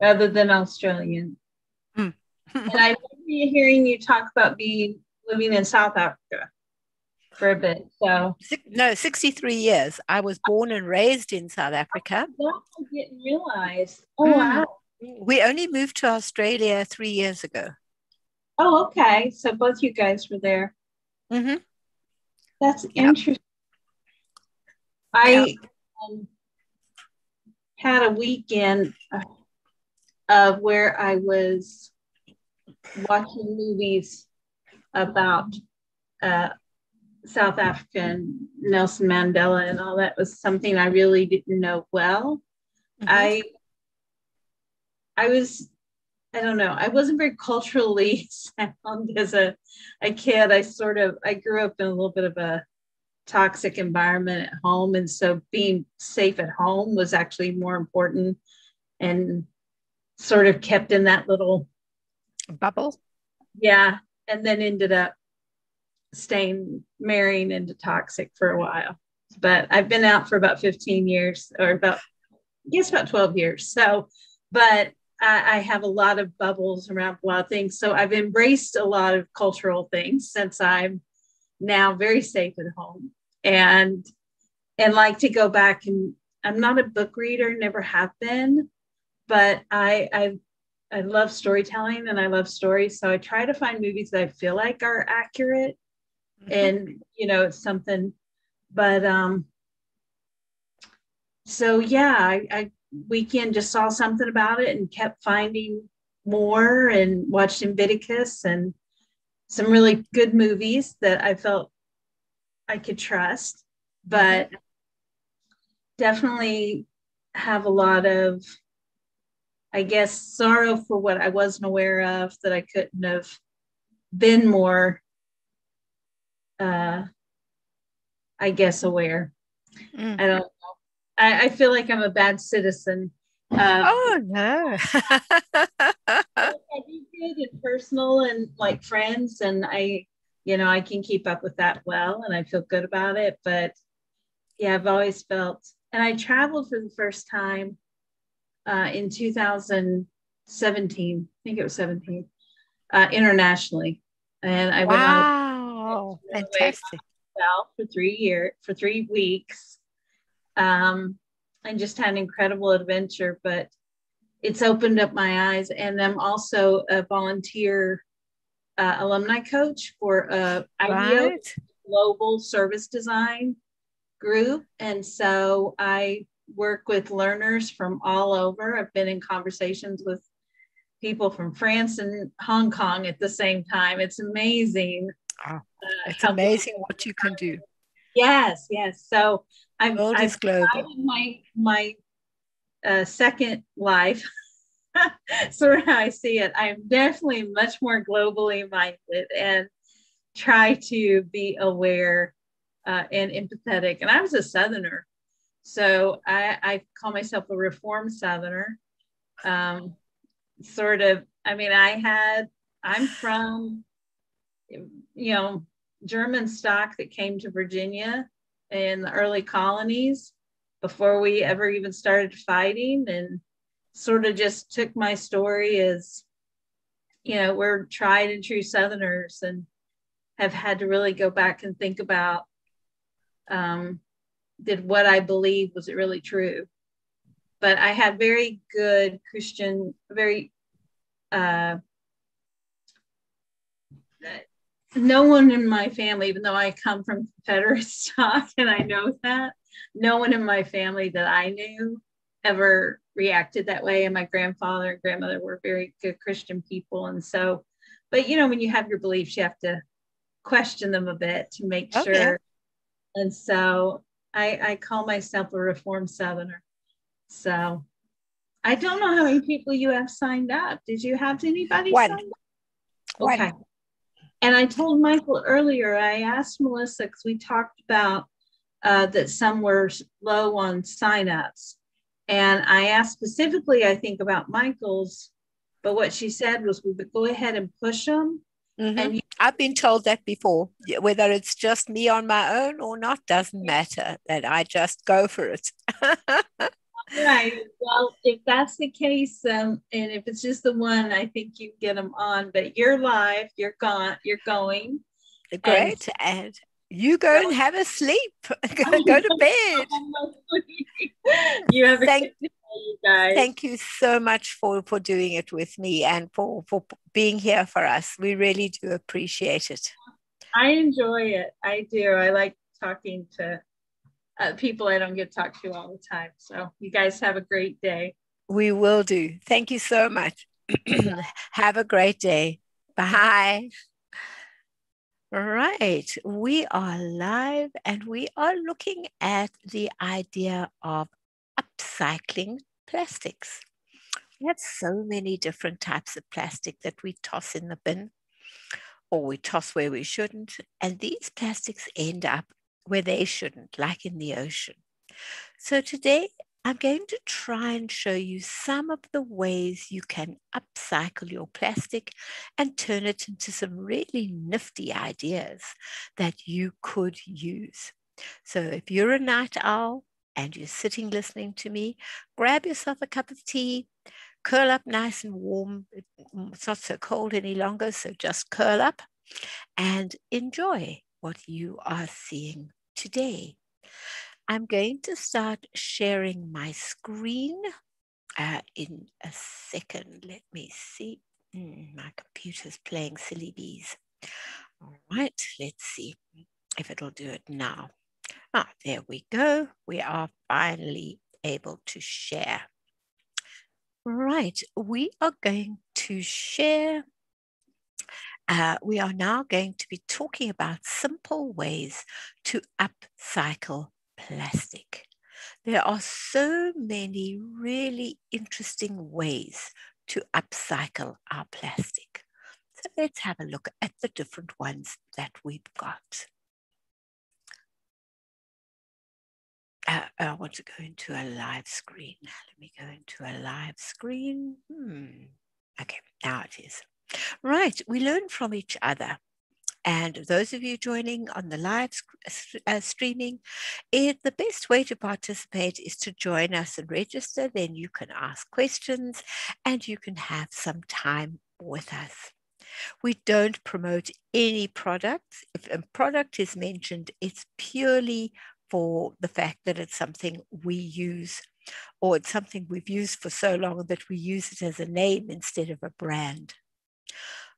rather than Australian. Mm. and I remember hearing you talk about being living in South Africa for a bit. So no, 63 years. I was born and raised in South Africa. I didn't realize. Oh Mm. wow. We only moved to Australia three years ago. Oh, okay. So both you guys were there. hmm That's Yeah. interesting. I um, had a weekend uh, of where I was watching movies about uh, South African Nelson Mandela and all that was something I really didn't know well. Mhm. I I was I don't know. I wasn't very culturally sound as a, a kid. I sort of I grew up in a little bit of a toxic environment at home. And so being safe at home was actually more important and sort of kept in that little Bubble. yeah. And then ended up staying marrying into toxic for a while. But I've been out for about 15 years or about I guess about 12 years. So, but I, I have a lot of bubbles around a lot of things. So I've embraced a lot of cultural things since I'm now very safe at home and and like to go back and I'm not a book reader, never have been, but I I I love storytelling and I love stories. So I try to find movies that I feel like are accurate Mhm. and you know it's something but um so yeah I, I weekend just saw something about it and kept finding more and watched Invictus and some really good movies that I felt I could trust but definitely have a lot of I guess sorrow for what I wasn't aware of that I couldn't have been more uh I guess aware. Mm. I don't know. I, I feel like I'm a bad citizen. Uh, Oh no. I do good and personal and like friends, and I, you know, I can keep up with that well, and I feel good about it. But yeah, I've always felt, and I traveled for the first time uh, in 2017. I think it was 17 uh, internationally, and I went on wow. Fantastic. For three year for three weeks, um, and just had an incredible adventure. But it's opened up my eyes, and I'm also a volunteer uh, alumni coach for a IDEO Right. global service design group, and so I work with learners from all over. I've been in conversations with people from France and Hong Kong at the same time. It's amazing. Wow. uh, It's how- amazing what you can do. Yes, yes. So World I've is global. my my uh, second life. sort of how I see it. I'm definitely much more globally minded and try to be aware uh, and empathetic. And I was a Southerner, so I, I call myself a reformed Southerner. Um, sort of. I mean, I had. I'm from, you know, German stock that came to Virginia in the early colonies before we ever even started fighting and sort of just took my story as you know we're tried and true southerners and have had to really go back and think about um, did what i believe was it really true but i had very good christian very uh, no one in my family, even though I come from Confederate stock and I know that, no one in my family that I knew ever reacted that way. And my grandfather and grandmother were very good Christian people. And so, but you know, when you have your beliefs, you have to question them a bit to make Oh, sure. And so I, I call myself a reformed Southerner. So I don't know how many people you have signed up. Did you have anybody One. signed up? One. Okay. And I told Michael earlier, I asked Melissa because we talked about uh, that some were low on signups. And I asked specifically, I think, about Michael's, but what she said was we would go ahead and push them. Mhm. And I've been told that before. Whether it's just me on my own or not doesn't matter. That I just go for it. right. Well, if that's the case, um, and if it's just the one, I think you get them on. But you're live. You're gone. You're going. Great. And, and you go and have a sleep. go, go to bed. you have a thank, you guys. Thank you so much for for doing it with me and for for being here for us. We really do appreciate it. I enjoy it. I do. I like talking to uh, people I don't get to talk to all the time. So you guys have a great day. We will do. Thank you so much. have a great day. Bye. Right, we are live and we are looking at the idea of upcycling plastics. We have so many different types of plastic that we toss in the bin or we toss where we shouldn't, and these plastics end up where they shouldn't, like in the ocean. So today I'm going to try and show you some of the ways you can upcycle your plastic and turn it into some really nifty ideas that you could use. So if you're a night owl and you're sitting listening to me, grab yourself a cup of tea, curl up nice and warm. It's not so cold any longer, so just curl up and enjoy what you are seeing today. I'm going to start sharing my screen uh, in a second. Let me see. Mm, my computer's playing silly bees. All right, let's see if it'll do it now. Ah, there we go. We are finally able to share. Right, we are going to share. Uh, we are now going to be talking about simple ways to upcycle plastic. There are so many really interesting ways to upcycle our plastic. So let's have a look at the different ones that we've got. Uh, I want to go into a live screen. Let me go into a live screen. Hmm. Okay, now it is. Right, we learn from each other. And those of you joining on the live uh, streaming, it, the best way to participate is to join us and register. Then you can ask questions and you can have some time with us. We don't promote any products. If a product is mentioned, it's purely for the fact that it's something we use or it's something we've used for so long that we use it as a name instead of a brand.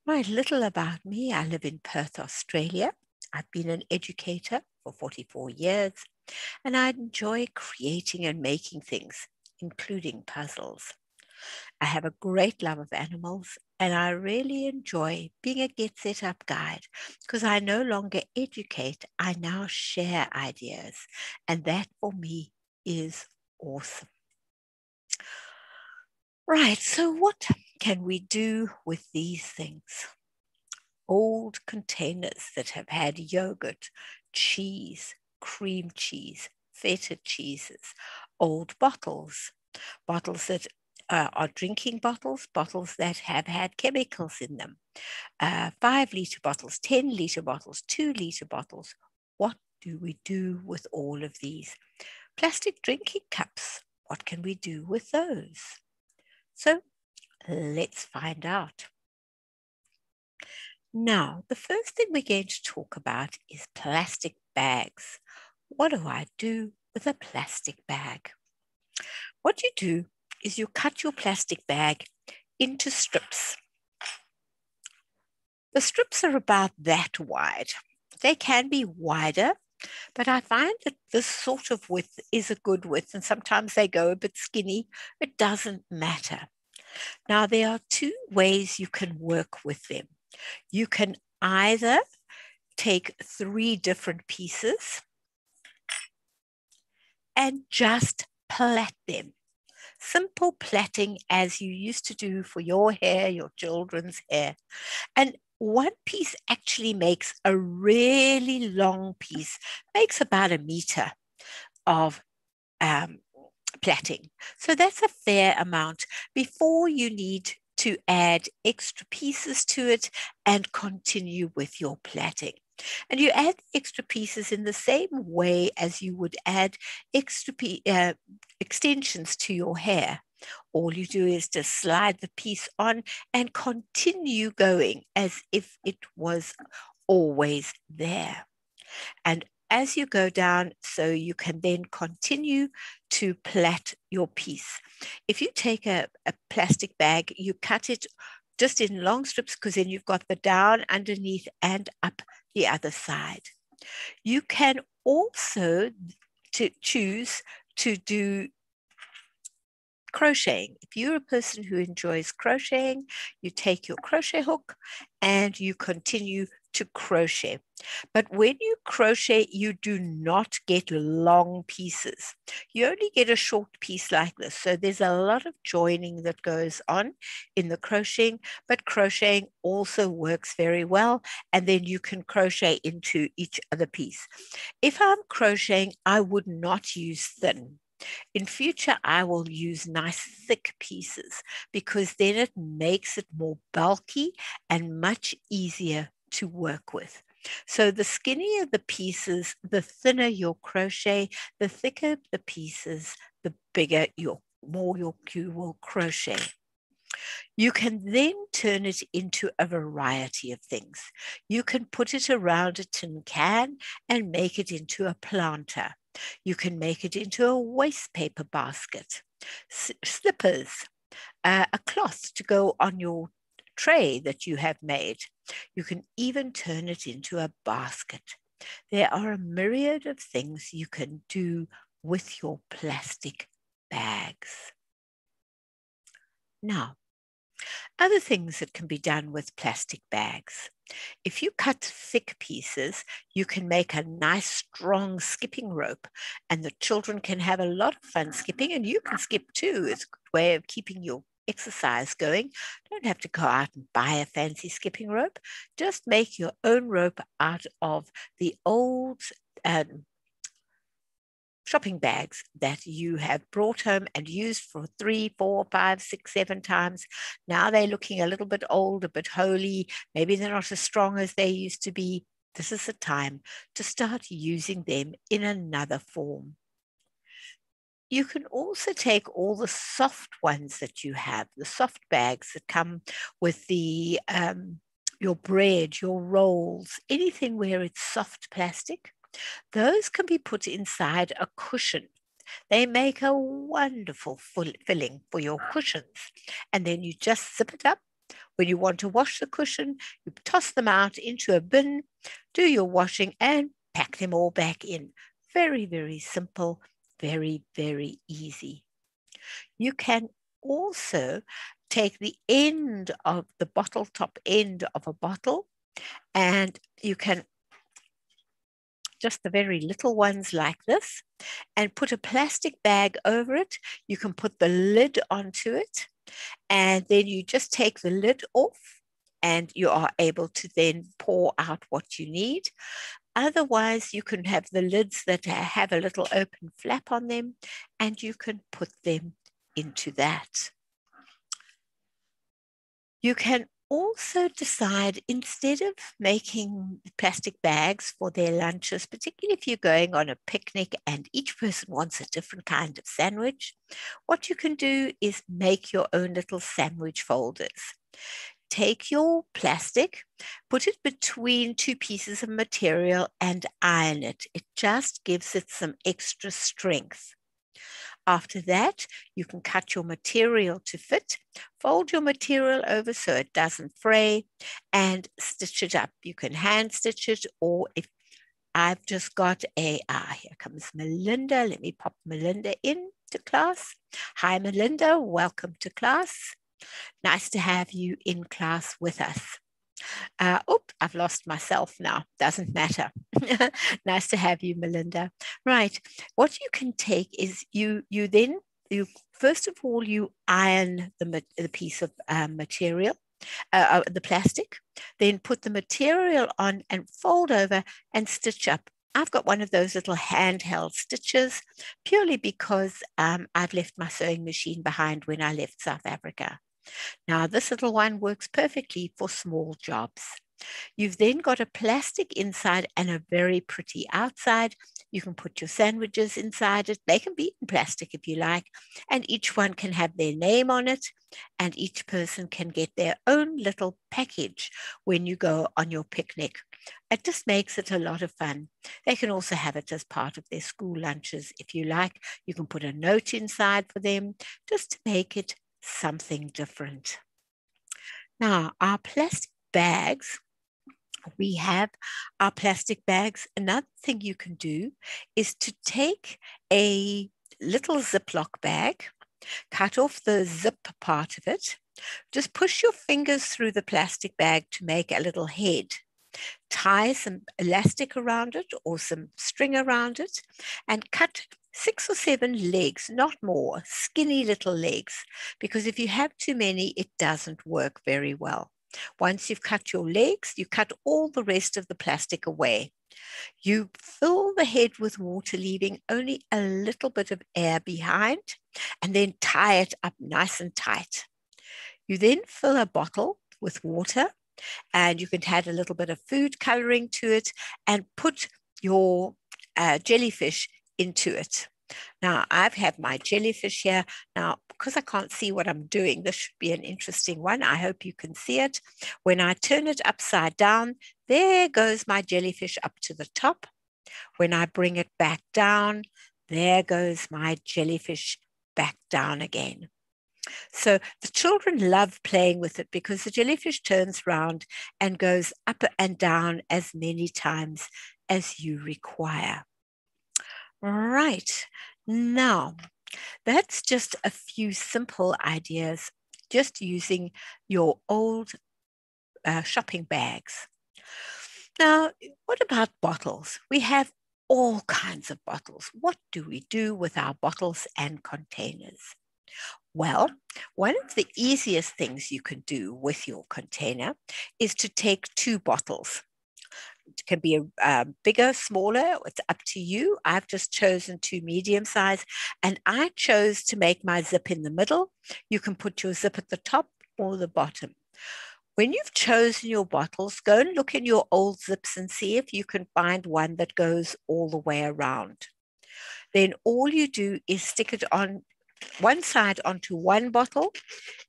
Right, little about me. I live in Perth, Australia. I've been an educator for 44 years, and I enjoy creating and making things, including puzzles. I have a great love of animals, and I really enjoy being a Get Set Up guide because I no longer educate, I now share ideas, and that for me is awesome. Right, so what can we do with these things? Old containers that have had yogurt, cheese, cream cheese, feta cheeses, old bottles, bottles that uh, are drinking bottles, bottles that have had chemicals in them, uh, five litre bottles, 10 litre bottles, two litre bottles. What do we do with all of these? Plastic drinking cups, what can we do with those? So Let's find out. Now, the first thing we're going to talk about is plastic bags. What do I do with a plastic bag? What you do is you cut your plastic bag into strips. The strips are about that wide. They can be wider, but I find that this sort of width is a good width, and sometimes they go a bit skinny. It doesn't matter. Now, there are two ways you can work with them. You can either take three different pieces and just plait them. Simple plaiting as you used to do for your hair, your children's hair. And one piece actually makes a really long piece, makes about a meter of um, plaiting. So that's a fair amount before you need to add extra pieces to it and continue with your plaiting. And you add extra pieces in the same way as you would add extra uh, extensions to your hair. All you do is just slide the piece on and continue going as if it was always there. And as you go down, so you can then continue to plait your piece. If you take a, a plastic bag, you cut it just in long strips because then you've got the down underneath and up the other side. You can also to choose to do crocheting. If you're a person who enjoys crocheting, you take your crochet hook and you continue to crochet. But when you crochet, you do not get long pieces. You only get a short piece like this. So there's a lot of joining that goes on in the crocheting, but crocheting also works very well. And then you can crochet into each other piece. If I'm crocheting, I would not use thin. In future, I will use nice thick pieces because then it makes it more bulky and much easier to work with. So the skinnier the pieces, the thinner your crochet, the thicker the pieces, the bigger your more your you will crochet. You can then turn it into a variety of things. You can put it around a tin can and make it into a planter. You can make it into a waste paper basket, slippers, uh, a cloth to go on your tray that you have made. You can even turn it into a basket. There are a myriad of things you can do with your plastic bags. Now, other things that can be done with plastic bags. If you cut thick pieces, you can make a nice strong skipping rope and the children can have a lot of fun skipping and you can skip too. It's a good way of keeping your exercise going. Don't have to go out and buy a fancy skipping rope. Just make your own rope out of the old um, shopping bags that you have brought home and used for three, four, five, six, seven times. Now they're looking a little bit old, a bit holy. Maybe they're not as strong as they used to be. This is the time to start using them in another form. You can also take all the soft ones that you have, the soft bags that come with the um, your bread, your rolls, anything where it's soft plastic. Those can be put inside a cushion. They make a wonderful filling for your cushions. And then you just zip it up. When you want to wash the cushion, you toss them out into a bin, do your washing, and pack them all back in. Very, very simple very, very easy. You can also take the end of the bottle, top end of a bottle, and you can just the very little ones like this, and put a plastic bag over it. You can put the lid onto it, and then you just take the lid off and you are able to then pour out what you need. Otherwise, you can have the lids that have a little open flap on them and you can put them into that. You can also decide instead of making plastic bags for their lunches, particularly if you're going on a picnic and each person wants a different kind of sandwich, what you can do is make your own little sandwich folders take your plastic, put it between two pieces of material and iron it. It just gives it some extra strength. After that, you can cut your material to fit, fold your material over so it doesn't fray, and stitch it up. You can hand stitch it, or if I've just got a, ah, here comes Melinda. Let me pop Melinda in to class. Hi, Melinda. Welcome to class. Nice to have you in class with us. Uh, I've lost myself now. Doesn't matter. nice to have you, Melinda. Right. What you can take is you you then you first of all you iron the, the piece of um, material, uh, uh, the plastic, then put the material on and fold over and stitch up. I've got one of those little handheld stitches purely because um, I've left my sewing machine behind when I left South Africa. Now, this little one works perfectly for small jobs. You've then got a plastic inside and a very pretty outside. You can put your sandwiches inside it. They can be in plastic if you like, and each one can have their name on it, and each person can get their own little package when you go on your picnic. It just makes it a lot of fun. They can also have it as part of their school lunches if you like. You can put a note inside for them just to make it something different. Now, our plastic bags we have our plastic bags. Another thing you can do is to take a little Ziploc bag, cut off the zip part of it, just push your fingers through the plastic bag to make a little head. Tie some elastic around it or some string around it and cut six or seven legs, not more, skinny little legs, because if you have too many, it doesn't work very well. Once you've cut your legs, you cut all the rest of the plastic away. You fill the head with water, leaving only a little bit of air behind, and then tie it up nice and tight. You then fill a bottle with water, and you can add a little bit of food coloring to it and put your uh, jellyfish into it. Now, I've had my jellyfish here. Now, because I can't see what I'm doing, this should be an interesting one. I hope you can see it. When I turn it upside down, there goes my jellyfish up to the top. When I bring it back down, there goes my jellyfish back down again. So the children love playing with it because the jellyfish turns round and goes up and down as many times as you require. Right. Now, that's just a few simple ideas, just using your old uh, shopping bags. Now, what about bottles? We have all kinds of bottles. What do we do with our bottles and containers? Well, one of the easiest things you can do with your container is to take two bottles can be a um, bigger, smaller, it's up to you. I've just chosen two medium size and I chose to make my zip in the middle. You can put your zip at the top or the bottom. When you've chosen your bottles, go and look in your old zips and see if you can find one that goes all the way around. Then all you do is stick it on one side onto one bottle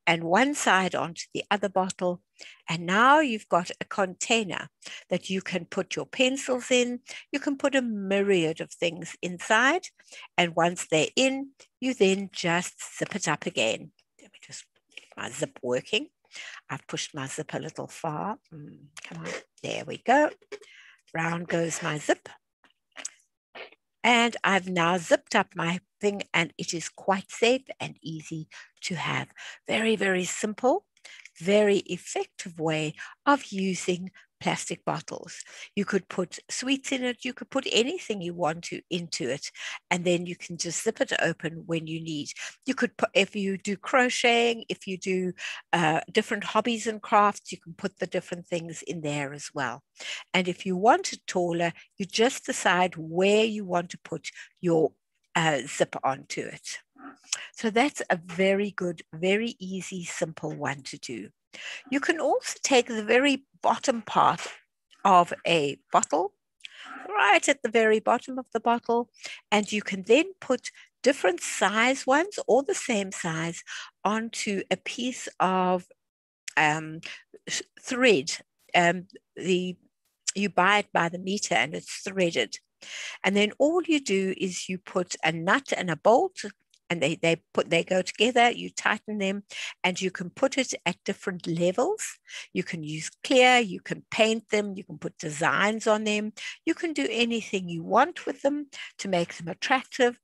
and one side onto the other bottle. And now you've got a container that you can put your pencils in. You can put a myriad of things inside. And once they're in, you then just zip it up again. Let me just get my zip working. I've pushed my zip a little far. Mm, come on, there we go. Round goes my zip. And I've now zipped up my thing and it is quite safe and easy to have. Very, very simple, very effective way of using plastic bottles. You could put sweets in it, you could put anything you want to into it, and then you can just zip it open when you need. You could put, if you do crocheting, if you do uh, different hobbies and crafts, you can put the different things in there as well. And if you want it taller, you just decide where you want to put your uh, zip onto it. So that's a very good, very easy, simple one to do. You can also take the very bottom part of a bottle, right at the very bottom of the bottle, and you can then put different size ones or the same size onto a piece of um, thread. Um, the you buy it by the meter and it's threaded. And then all you do is you put a nut and a bolt and they, they put they go together you tighten them and you can put it at different levels you can use clear you can paint them you can put designs on them you can do anything you want with them to make them attractive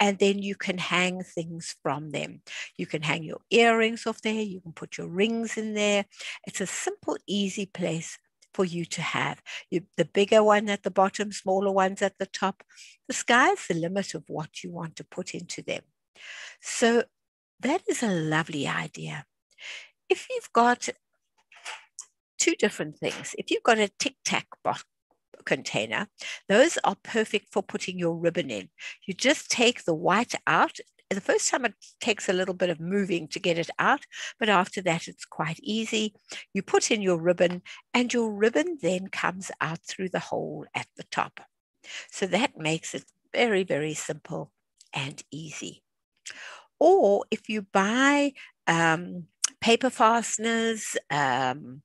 and then you can hang things from them. You can hang your earrings off there, you can put your rings in there. It's a simple, easy place for you to have. You, the bigger one at the bottom, smaller ones at the top. The sky's the limit of what you want to put into them. So that is a lovely idea. If you've got two different things, if you've got a tic tac box container, those are perfect for putting your ribbon in. You just take the white out the first time it takes a little bit of moving to get it out, but after that it's quite easy. You put in your ribbon and your ribbon then comes out through the hole at the top. So that makes it very, very simple and easy. Or if you buy um, paper fasteners, um,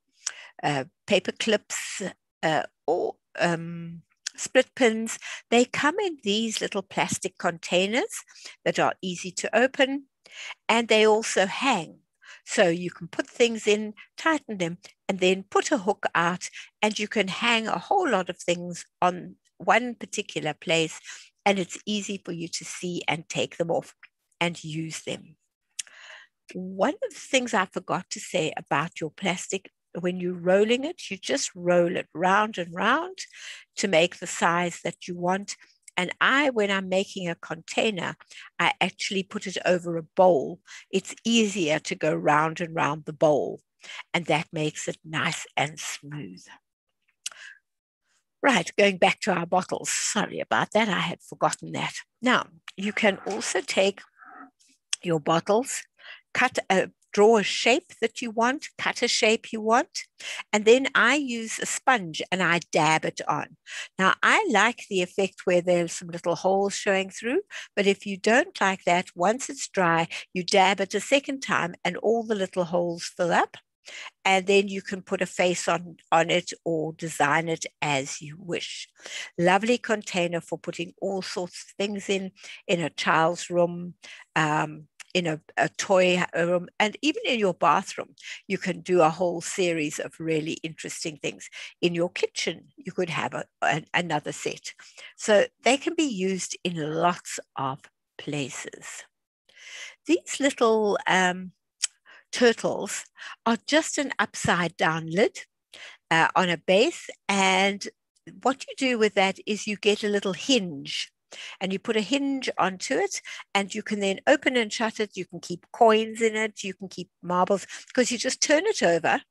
uh, paper clips, uh, or um, split pins. They come in these little plastic containers that are easy to open and they also hang. So you can put things in, tighten them, and then put a hook out, and you can hang a whole lot of things on one particular place, and it's easy for you to see and take them off and use them. One of the things I forgot to say about your plastic when you're rolling it, you just roll it round and round to make the size that you want. And I, when I'm making a container, I actually put it over a bowl. It's easier to go round and round the bowl, and that makes it nice and smooth. Right, going back to our bottles. Sorry about that, I had forgotten that. Now, you can also take your bottles, cut a draw a shape that you want, cut a shape you want, and then I use a sponge and I dab it on. Now, I like the effect where there's some little holes showing through, but if you don't like that, once it's dry, you dab it a second time and all the little holes fill up. And then you can put a face on, on it or design it as you wish. Lovely container for putting all sorts of things in, in a child's room, um, in a, a toy room and even in your bathroom you can do a whole series of really interesting things. In your kitchen you could have a, a, another set. So they can be used in lots of places. These little um, turtles are just an upside down lid uh, on a base and what you do with that is you get a little hinge and you put a hinge onto it and you can then open and shut it. You can keep coins in it. You can keep marbles because you just turn it over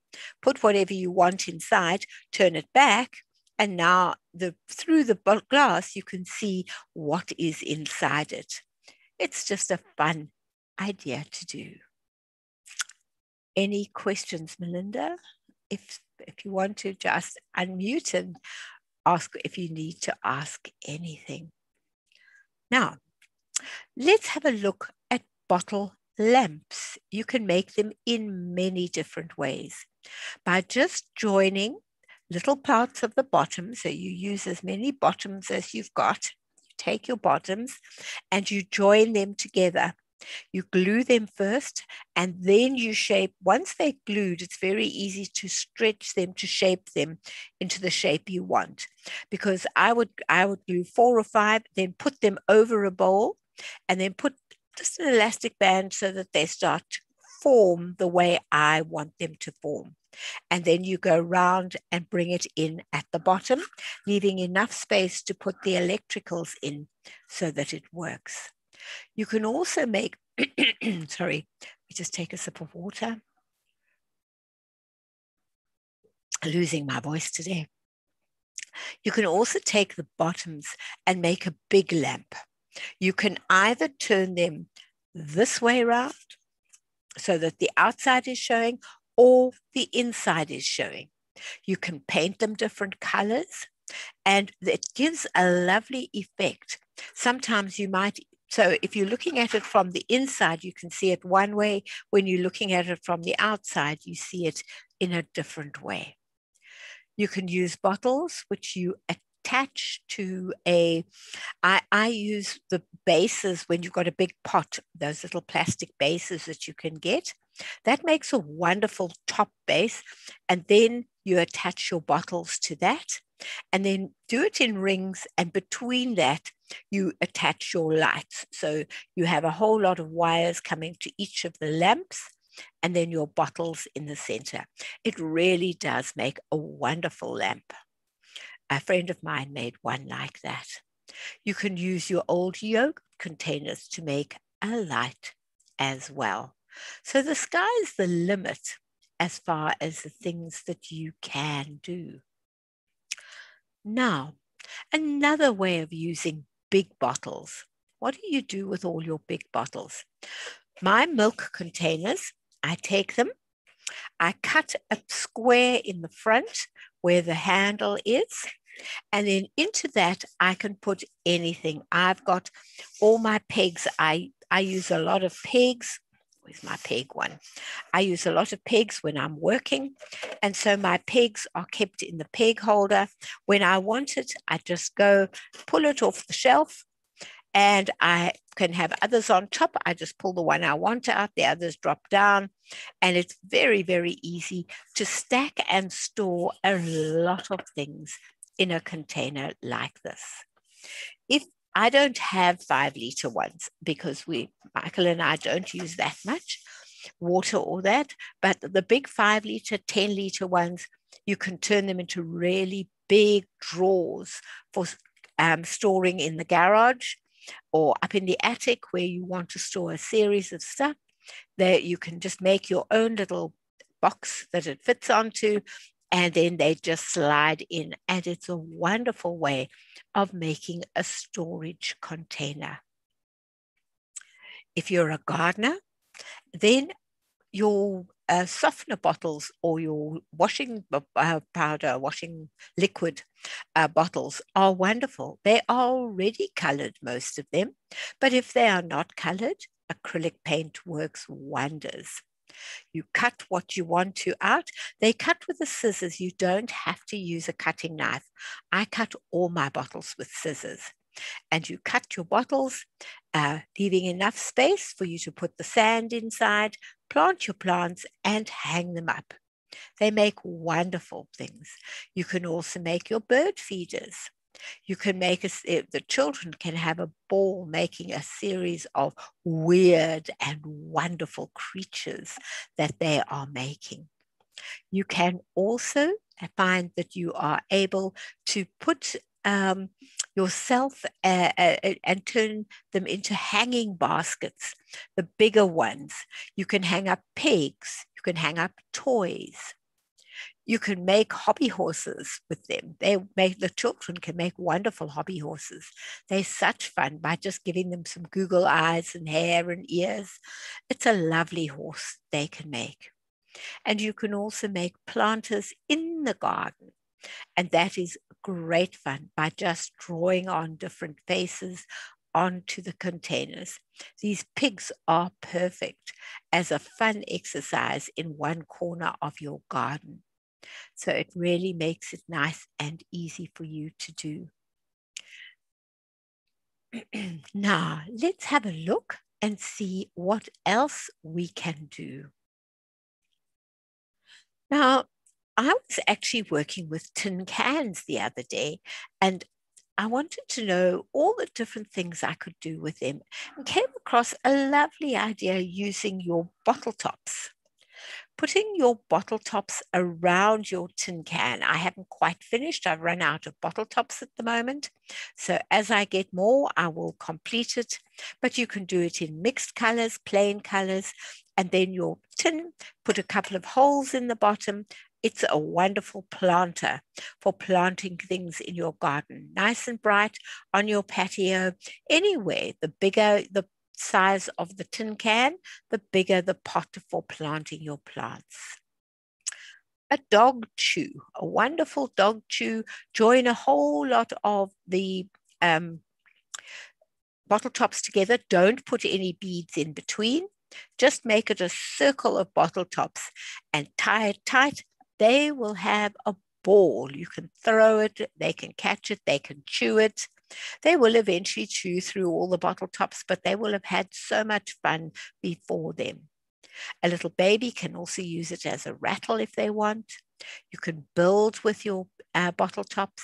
put whatever you want inside turn it back and now the through the glass you can see what is inside it. It's just a fun idea to do. Any questions melinda? If if you want to just unmute and ask if you need to ask anything now, let's have a look at bottle lamps. You can make them in many different ways by just joining little parts of the bottom. So you use as many bottoms as you've got. You take your bottoms and you join them together you glue them first and then you shape. Once they're glued, it's very easy to stretch them to shape them into the shape you want. Because I would I would glue four or five, then put them over a bowl and then put just an elastic band so that they start to form the way I want them to form. And then you go round and bring it in at the bottom, leaving enough space to put the electricals in so that it works. You can also make, sorry, we just take a sip of water. Losing my voice today. You can also take the bottoms and make a big lamp. You can either turn them this way around so that the outside is showing or the inside is showing. You can paint them different colors and it gives a lovely effect. Sometimes you might so if you're looking at it from the inside, you can see it one way. When you're looking at it from the outside, you see it in a different way. You can use bottles, which you attach to a. I, I use the bases when you've got a big pot, those little plastic bases that you can get. That makes a wonderful top base. And then you attach your bottles to that and then do it in rings. And between that, you attach your lights. So you have a whole lot of wires coming to each of the lamps and then your bottles in the center. It really does make a wonderful lamp. A friend of mine made one like that. You can use your old yogurt containers to make a light as well. So the sky is the limit as far as the things that you can do. Now, another way of using big bottles what do you do with all your big bottles? My milk containers, I take them, I cut a square in the front where the handle is, and then into that, I can put anything. I've got all my pegs. I, I use a lot of pegs. Where's my peg one? I use a lot of pegs when I'm working. And so my pegs are kept in the peg holder. When I want it, I just go pull it off the shelf and I can have others on top. I just pull the one I want out, the others drop down, and it's very, very easy to stack and store a lot of things in a container like this. If I don't have five liter ones because we, Michael and I don't use that much water or that, but the big five liter, 10 liter ones, you can turn them into really big drawers for um, storing in the garage or up in the attic where you want to store a series of stuff. There you can just make your own little box that it fits onto and then they just slide in. And it's a wonderful way of making a storage container. If you're a gardener, then your uh, softener bottles or your washing uh, powder, washing liquid uh, bottles are wonderful. They are already colored, most of them, but if they are not colored, acrylic paint works wonders. You cut what you want to out. They cut with the scissors. You don't have to use a cutting knife. I cut all my bottles with scissors. And you cut your bottles, uh, leaving enough space for you to put the sand inside, plant your plants, and hang them up. They make wonderful things. You can also make your bird feeders. You can make a, the children can have a ball making a series of weird and wonderful creatures that they are making. You can also find that you are able to put um, yourself uh, uh, and turn them into hanging baskets, the bigger ones. You can hang up pigs, you can hang up toys you can make hobby horses with them. They make the children can make wonderful hobby horses. They're such fun by just giving them some Google eyes and hair and ears. It's a lovely horse they can make. And you can also make planters in the garden. And that is great fun by just drawing on different faces onto the containers. These pigs are perfect as a fun exercise in one corner of your garden. So it really makes it nice and easy for you to do. now, let's have a look and see what else we can do. Now, I was actually working with tin cans the other day, and I wanted to know all the different things I could do with them and came across a lovely idea using your bottle tops putting your bottle tops around your tin can. I haven't quite finished. I've run out of bottle tops at the moment. So as I get more, I will complete it. But you can do it in mixed colors, plain colors, and then your tin, put a couple of holes in the bottom. It's a wonderful planter for planting things in your garden, nice and bright on your patio, anywhere. The bigger the size of the tin can, the bigger the pot for planting your plants. A dog chew, a wonderful dog chew. Join a whole lot of the um, bottle tops together. Don't put any beads in between. Just make it a circle of bottle tops and tie it tight. They will have a ball. You can throw it, they can catch it, they can chew it. They will eventually chew through all the bottle tops, but they will have had so much fun before them. A little baby can also use it as a rattle if they want. You can build with your uh, bottle tops.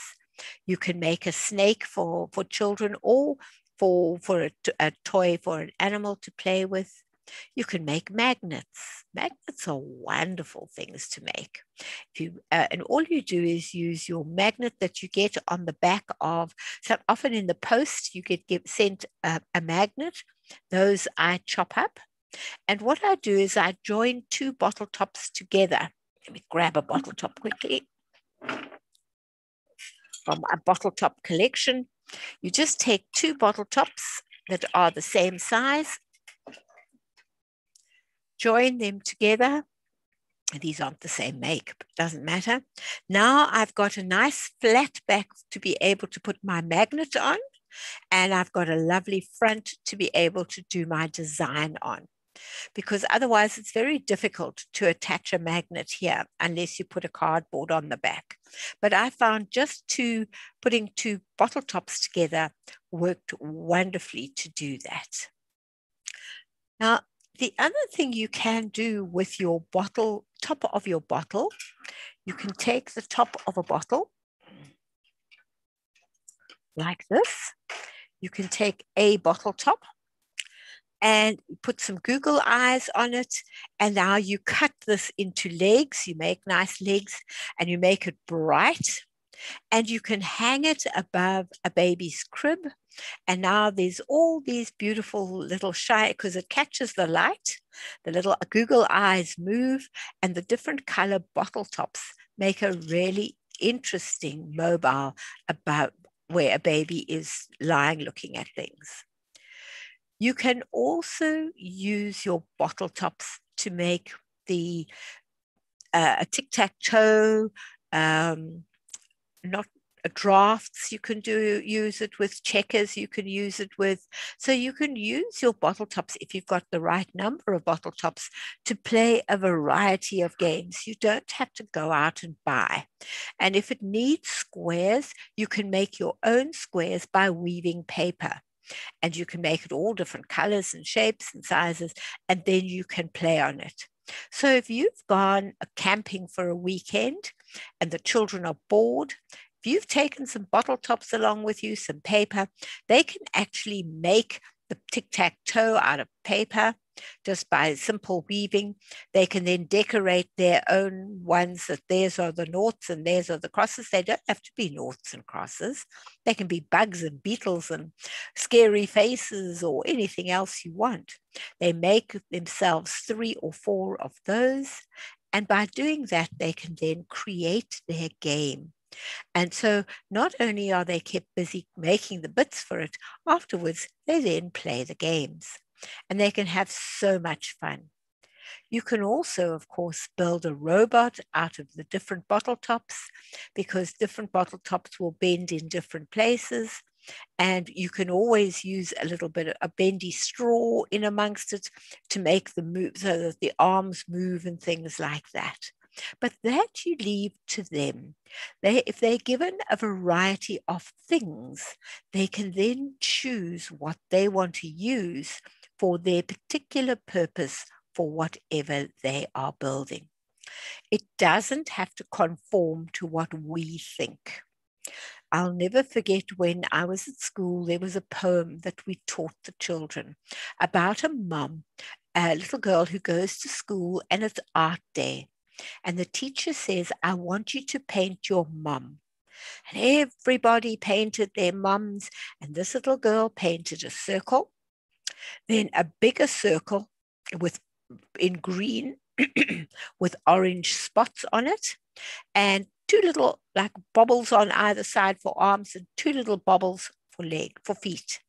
You can make a snake for, for children or for, for a, a toy for an animal to play with. You can make magnets. Magnets are wonderful things to make. If you, uh, and all you do is use your magnet that you get on the back of, so often in the post, you get, get sent a, a magnet. Those I chop up. And what I do is I join two bottle tops together. Let me grab a bottle top quickly from a bottle top collection. You just take two bottle tops that are the same size. Join them together. These aren't the same make, but doesn't matter. Now I've got a nice flat back to be able to put my magnet on, and I've got a lovely front to be able to do my design on because otherwise it's very difficult to attach a magnet here unless you put a cardboard on the back. But I found just two, putting two bottle tops together worked wonderfully to do that. Now, the other thing you can do with your bottle, top of your bottle, you can take the top of a bottle like this. You can take a bottle top and put some Google eyes on it. And now you cut this into legs. You make nice legs and you make it bright. And you can hang it above a baby's crib. And now there's all these beautiful little shy, because it catches the light. The little Google eyes move, and the different color bottle tops make a really interesting mobile about where a baby is lying looking at things. You can also use your bottle tops to make the uh, a tic-tac-toe, um, not drafts you can do use it with checkers you can use it with. So you can use your bottle tops if you've got the right number of bottle tops to play a variety of games. You don't have to go out and buy. And if it needs squares you can make your own squares by weaving paper. And you can make it all different colors and shapes and sizes, and then you can play on it. So if you've gone camping for a weekend and the children are bored, if you've taken some bottle tops along with you, some paper, they can actually make the tic-tac-toe out of paper just by simple weaving. They can then decorate their own ones that theirs are the noughts and theirs are the crosses. They don't have to be noughts and crosses. They can be bugs and beetles and scary faces or anything else you want. They make themselves three or four of those. And by doing that, they can then create their game. And so not only are they kept busy making the bits for it, afterwards they then play the games and they can have so much fun. You can also, of course, build a robot out of the different bottle tops because different bottle tops will bend in different places. And you can always use a little bit of a bendy straw in amongst it to make the move so that the arms move and things like that. But that you leave to them. They, if they're given a variety of things, they can then choose what they want to use for their particular purpose for whatever they are building. It doesn't have to conform to what we think. I'll never forget when I was at school, there was a poem that we taught the children about a mum, a little girl who goes to school and it's art day. And the teacher says, I want you to paint your mum. And everybody painted their mums. And this little girl painted a circle, then a bigger circle with in green with orange spots on it, and two little like bubbles on either side for arms and two little bubbles for leg for feet.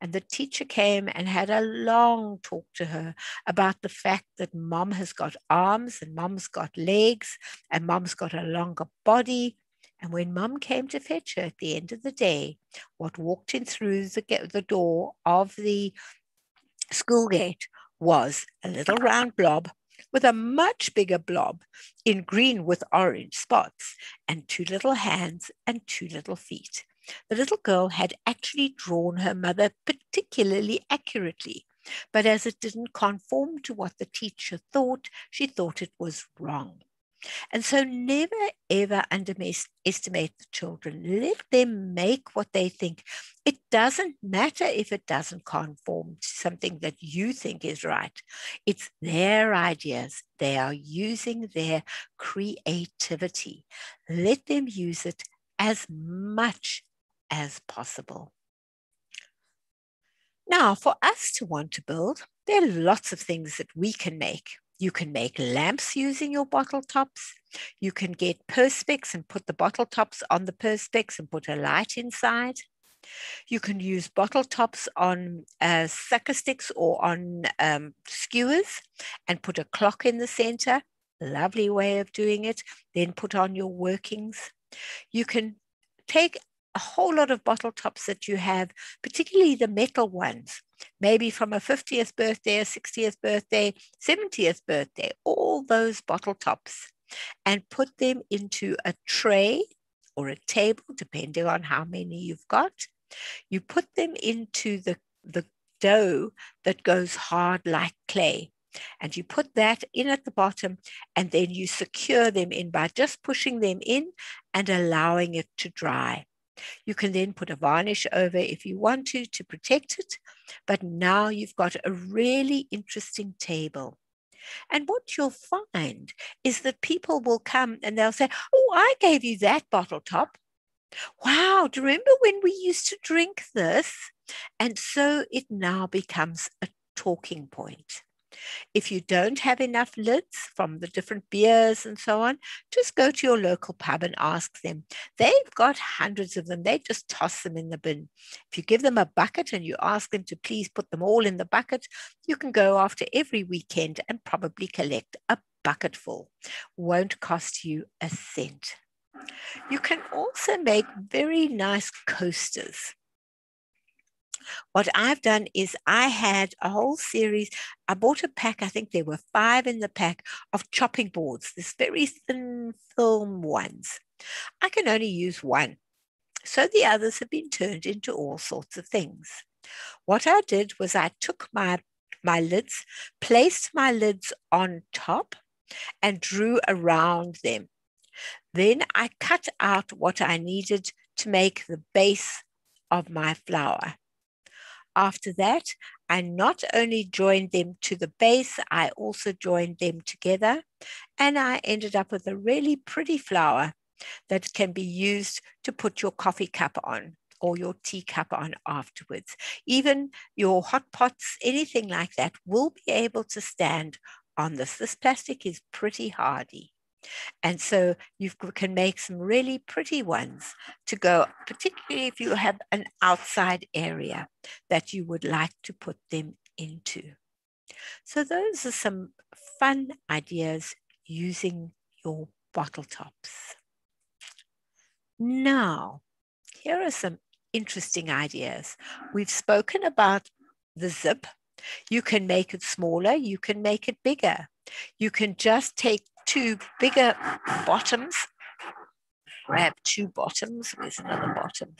And the teacher came and had a long talk to her about the fact that mom has got arms and mom's got legs and mom's got a longer body. And when mom came to fetch her at the end of the day, what walked in through the, the door of the school gate was a little round blob with a much bigger blob in green with orange spots and two little hands and two little feet. The little girl had actually drawn her mother particularly accurately, but as it didn't conform to what the teacher thought, she thought it was wrong. And so never ever underestimate the children. Let them make what they think. It doesn't matter if it doesn't conform to something that you think is right. It's their ideas. They are using their creativity. Let them use it as much as possible. Now, for us to want to build, there are lots of things that we can make. You can make lamps using your bottle tops. You can get perspex and put the bottle tops on the perspex and put a light inside. You can use bottle tops on uh, sucker sticks or on um, skewers and put a clock in the center. Lovely way of doing it. Then put on your workings. You can take a whole lot of bottle tops that you have, particularly the metal ones, maybe from a 50th birthday, a 60th birthday, 70th birthday, all those bottle tops, and put them into a tray or a table, depending on how many you've got. You put them into the, the dough that goes hard like clay. And you put that in at the bottom, and then you secure them in by just pushing them in and allowing it to dry. You can then put a varnish over if you want to to protect it. But now you've got a really interesting table. And what you'll find is that people will come and they'll say, Oh, I gave you that bottle top. Wow, do you remember when we used to drink this? And so it now becomes a talking point. If you don't have enough lids from the different beers and so on, just go to your local pub and ask them. They've got hundreds of them. They just toss them in the bin. If you give them a bucket and you ask them to please put them all in the bucket, you can go after every weekend and probably collect a bucketful. Won't cost you a cent. You can also make very nice coasters. What I've done is I had a whole series. I bought a pack, I think there were five in the pack of chopping boards, this very thin film ones. I can only use one. So the others have been turned into all sorts of things. What I did was I took my, my lids, placed my lids on top, and drew around them. Then I cut out what I needed to make the base of my flower. After that, I not only joined them to the base, I also joined them together. And I ended up with a really pretty flower that can be used to put your coffee cup on or your teacup on afterwards. Even your hot pots, anything like that, will be able to stand on this. This plastic is pretty hardy. And so you can make some really pretty ones to go, particularly if you have an outside area that you would like to put them into. So those are some fun ideas using your bottle tops. Now, here are some interesting ideas. We've spoken about the zip. You can make it smaller, you can make it bigger. You can just take two bigger bottoms. Grab two bottoms. Where's another bottom?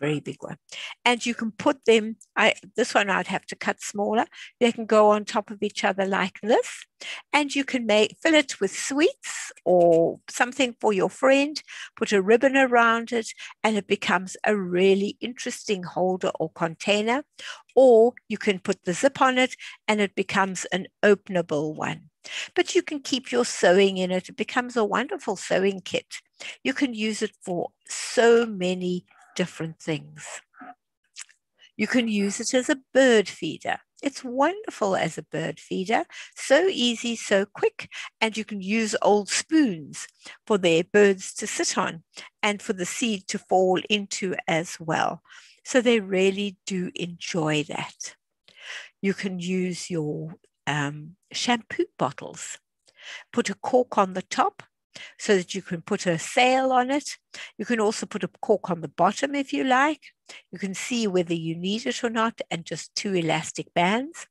Very big one. And you can put them, I, this one I'd have to cut smaller. They can go on top of each other like this. And you can make fill it with sweets or something for your friend, put a ribbon around it, and it becomes a really interesting holder or container. Or you can put the zip on it and it becomes an openable one. But you can keep your sewing in it. It becomes a wonderful sewing kit. You can use it for so many different things. You can use it as a bird feeder. It's wonderful as a bird feeder, so easy, so quick, and you can use old spoons for their birds to sit on and for the seed to fall into as well. So they really do enjoy that. You can use your um, shampoo bottles. Put a cork on the top so that you can put a sail on it. You can also put a cork on the bottom if you like. You can see whether you need it or not and just two elastic bands.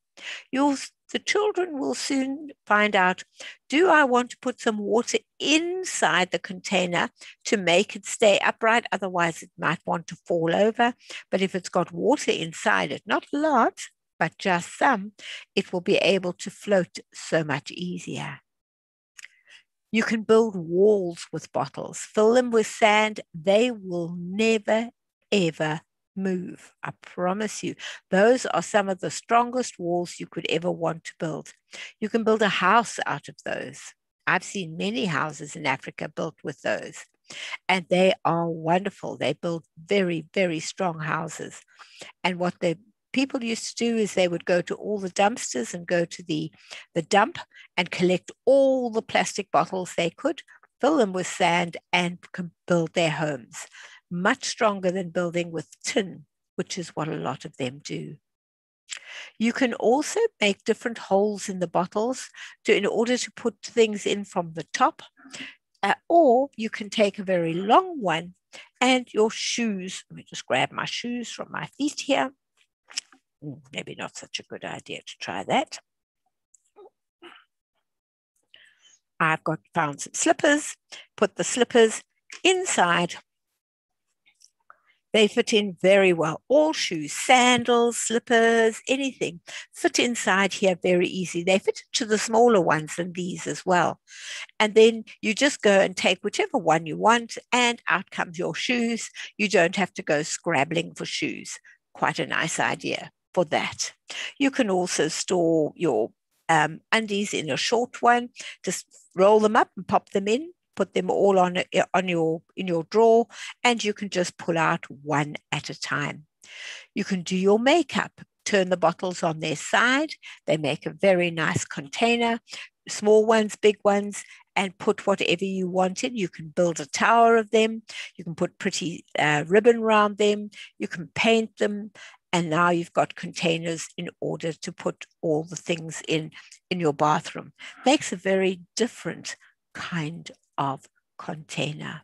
You'll, the children will soon find out, do I want to put some water inside the container to make it stay upright? Otherwise it might want to fall over. But if it's got water inside it, not a lot, but just some, it will be able to float so much easier. You can build walls with bottles, fill them with sand. They will never, ever move. I promise you. Those are some of the strongest walls you could ever want to build. You can build a house out of those. I've seen many houses in Africa built with those. And they are wonderful. They build very, very strong houses. And what they people used to do is they would go to all the dumpsters and go to the, the dump and collect all the plastic bottles they could, fill them with sand, and build their homes. much stronger than building with tin, which is what a lot of them do. You can also make different holes in the bottles to, in order to put things in from the top, uh, or you can take a very long one and your shoes. Let me just grab my shoes from my feet here. Maybe not such a good idea to try that. I've got found some slippers, put the slippers inside they fit in very well. All shoes, sandals, slippers, anything fit inside here very easy. They fit into the smaller ones than these as well. And then you just go and take whichever one you want, and out comes your shoes. You don't have to go scrabbling for shoes. Quite a nice idea for that. You can also store your um, undies in a short one, just roll them up and pop them in put them all on on your in your drawer and you can just pull out one at a time you can do your makeup turn the bottles on their side they make a very nice container small ones big ones and put whatever you want in. You can build a tower of them. You can put pretty uh, ribbon around them. You can paint them. And now you've got containers in order to put all the things in in your bathroom. Makes a very different kind of container.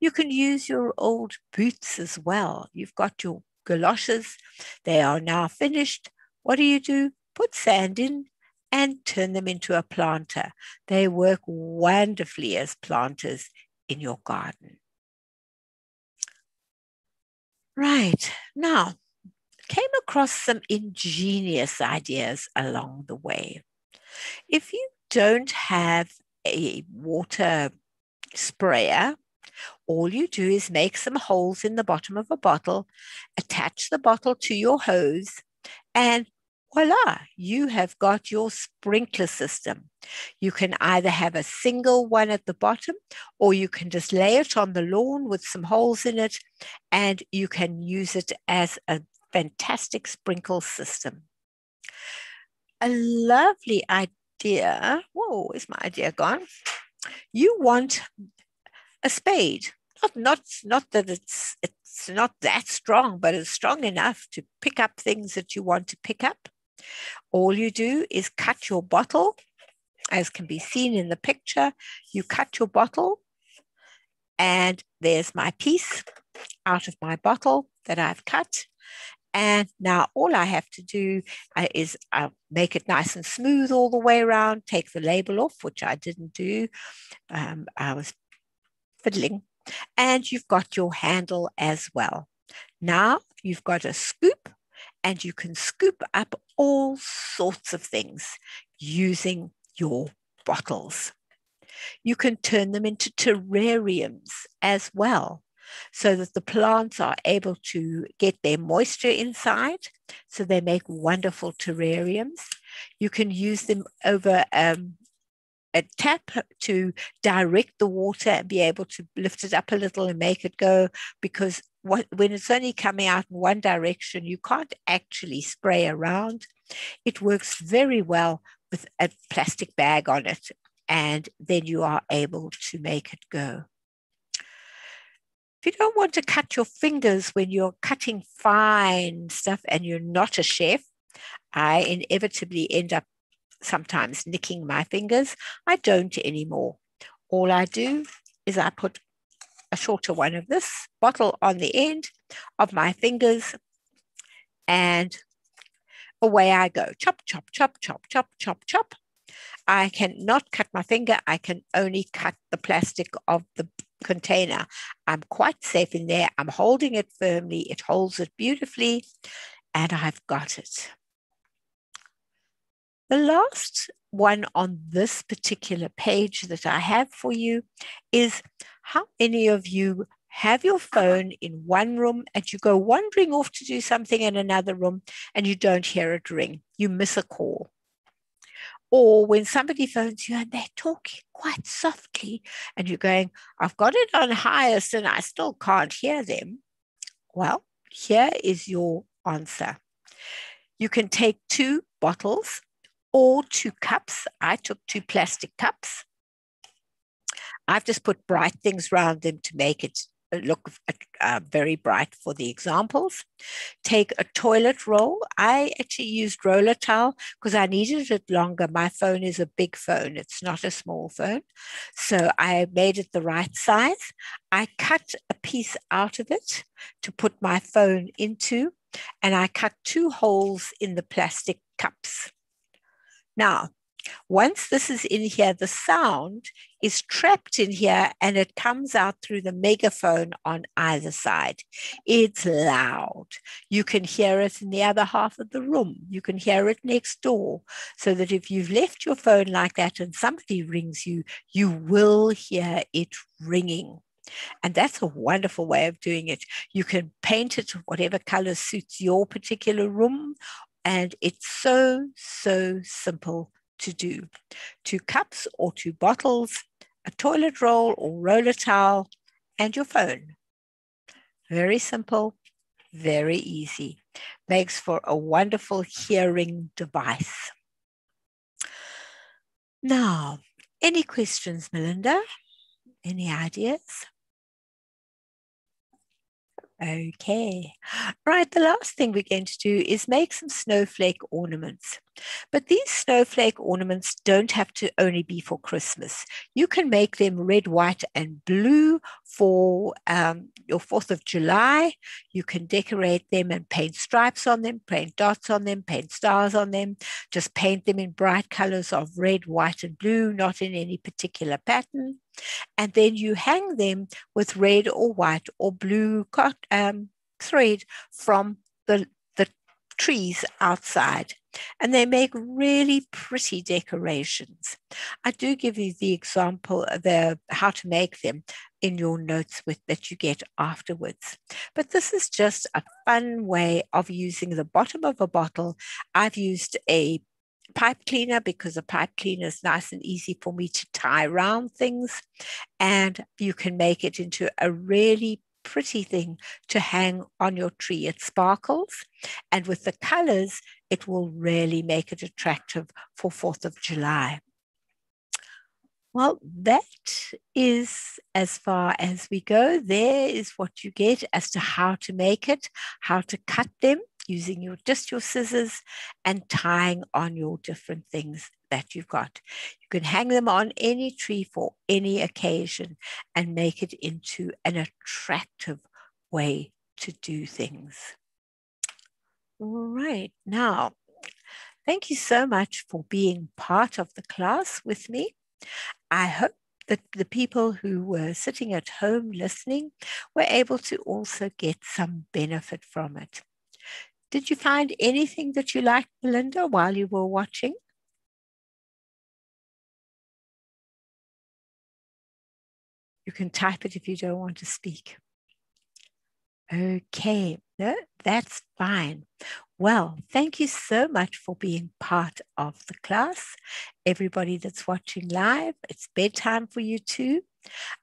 You can use your old boots as well. You've got your galoshes, they are now finished. What do you do? Put sand in and turn them into a planter. They work wonderfully as planters in your garden. Right, now came across some ingenious ideas along the way. If you don't have a water sprayer, all you do is make some holes in the bottom of a bottle, attach the bottle to your hose, and voila, you have got your sprinkler system. You can either have a single one at the bottom, or you can just lay it on the lawn with some holes in it, and you can use it as a fantastic sprinkle system. A lovely idea whoa, is my idea gone? You want a spade. Not, not, not that it's, it's not that strong, but it's strong enough to pick up things that you want to pick up. All you do is cut your bottle, as can be seen in the picture. You cut your bottle, and there's my piece out of my bottle that I've cut. And now all I have to do uh, is uh, make it nice and smooth all the way around, take the label off, which I didn't do. Um, I was fiddling. And you've got your handle as well. Now you've got a scoop and you can scoop up all sorts of things using your bottles. You can turn them into terrariums as well so that the plants are able to get their moisture inside. So they make wonderful terrariums. You can use them over um, a tap to direct the water and be able to lift it up a little and make it go because what, when it's only coming out in one direction, you can't actually spray around. It works very well with a plastic bag on it, and then you are able to make it go. If you don't want to cut your fingers when you're cutting fine stuff and you're not a chef, I inevitably end up sometimes nicking my fingers. I don't anymore. All I do is I put a shorter one of this bottle on the end of my fingers and away I go. Chop, chop, chop, chop, chop, chop, chop. I cannot cut my finger. I can only cut the plastic of the container. I'm quite safe in there. I'm holding it firmly. It holds it beautifully, and I've got it. The last one on this particular page that I have for you is how many of you have your phone in one room and you go wandering off to do something in another room and you don't hear it ring? You miss a call or when somebody phones you and they're talking quite softly and you're going, I've got it on highest and I still can't hear them. Well, here is your answer. You can take two bottles or two cups. I took two plastic cups. I've just put bright things around them to make it look uh, very bright for the examples. Take a toilet roll. I actually used roller towel because I needed it longer. My phone is a big phone, it's not a small phone. So I made it the right size. I cut a piece out of it to put my phone into, and I cut two holes in the plastic cups. Now, once this is in here, the sound is trapped in here and it comes out through the megaphone on either side. It's loud. You can hear it in the other half of the room. You can hear it next door. So that if you've left your phone like that and somebody rings you, you will hear it ringing. And that's a wonderful way of doing it. You can paint it whatever color suits your particular room. And it's so, so simple to do. Two cups or two bottles, a toilet roll or roller towel, and your phone. Very simple, very easy. Makes for a wonderful hearing device. Now, any questions, Melinda? Any ideas? Okay. Right, the last thing we're going to do is make some snowflake ornaments. But these snowflake ornaments don't have to only be for Christmas. You can make them red, white, and blue for um, your 4th of July. You can decorate them and paint stripes on them, paint dots on them, paint stars on them. Just paint them in bright colors of red, white, and blue, not in any particular pattern. And then you hang them with red or white or blue um, thread from the, the trees outside and they make really pretty decorations. I do give you the example of the, how to make them in your notes with that you get afterwards. But this is just a fun way of using the bottom of a bottle. I've used a pipe cleaner because a pipe cleaner is nice and easy for me to tie around things and you can make it into a really pretty thing to hang on your tree. It sparkles, and with the colors, it will really make it attractive for 4th of July. Well, that is as far as we go. There is what you get as to how to make it, how to cut them using your just your scissors and tying on your different things that you've got. You can hang them on any tree for any occasion and make it into an attractive way to do things. All right, now, thank you so much for being part of the class with me. I hope that the people who were sitting at home listening were able to also get some benefit from it. Did you find anything that you liked, Melinda, while you were watching? You can type it if you don't want to speak. Okay, no, that's fine. Well, thank you so much for being part of the class. Everybody that's watching live, it's bedtime for you too.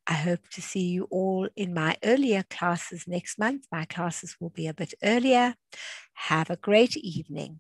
I hope to see you all in my earlier classes next month. My classes will be a bit earlier. Have a great evening.